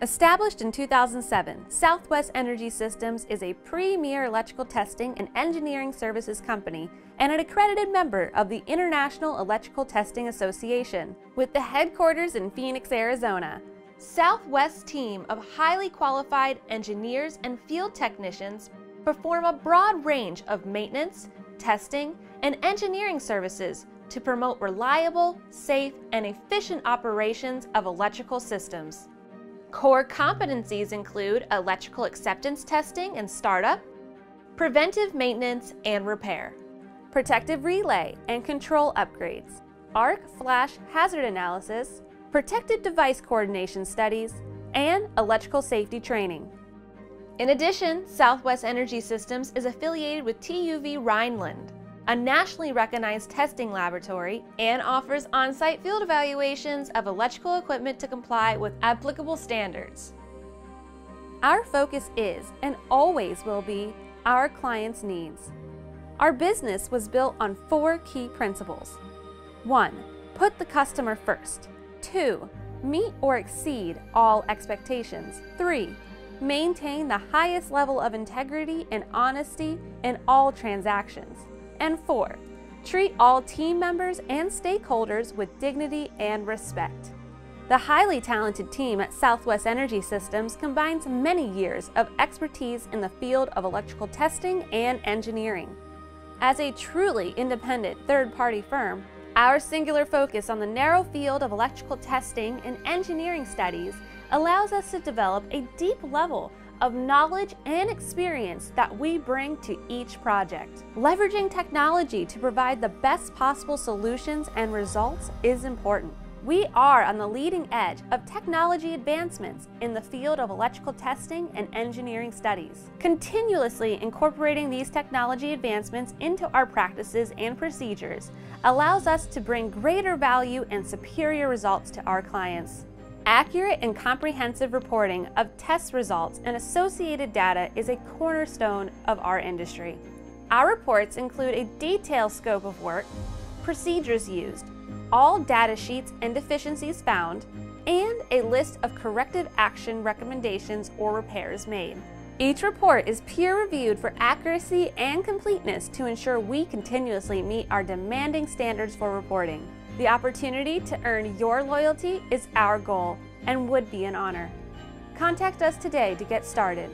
Established in 2007, Southwest Energy Systems is a premier electrical testing and engineering services company and an accredited member of the International Electrical Testing Association. With the headquarters in Phoenix, Arizona, Southwest's team of highly qualified engineers and field technicians perform a broad range of maintenance, testing, and engineering services to promote reliable, safe, and efficient operations of electrical systems. Core competencies include electrical acceptance testing and startup, preventive maintenance and repair, protective relay and control upgrades, arc flash hazard analysis, protective device coordination studies, and electrical safety training. In addition, Southwest Energy Systems is affiliated with TÜV Rheinland, a nationally recognized testing laboratory, and offers on-site field evaluations of electrical equipment to comply with applicable standards. Our focus is, and always will be, our clients' needs. Our business was built on four key principles. 1. Put the customer first. 2. Meet or exceed all expectations. 3. Maintain the highest level of integrity and honesty in all transactions. And four, treat all team members and stakeholders with dignity and respect. The highly talented team at Southwest Energy Systems combines many years of expertise in the field of electrical testing and engineering. As a truly independent third-party firm, our singular focus on the narrow field of electrical testing and engineering studies allows us to develop a deep level of knowledge and experience that we bring to each project. Leveraging technology to provide the best possible solutions and results is important. We are on the leading edge of technology advancements in the field of electrical testing and engineering studies. Continuously incorporating these technology advancements into our practices and procedures allows us to bring greater value and superior results to our clients. Accurate and comprehensive reporting of test results and associated data is a cornerstone of our industry. Our reports include a detailed scope of work, procedures used, all data sheets and deficiencies found, and a list of corrective action recommendations or repairs made. Each report is peer-reviewed for accuracy and completeness to ensure we continuously meet our demanding standards for reporting. The opportunity to earn your loyalty is our goal and would be an honor. Contact us today to get started.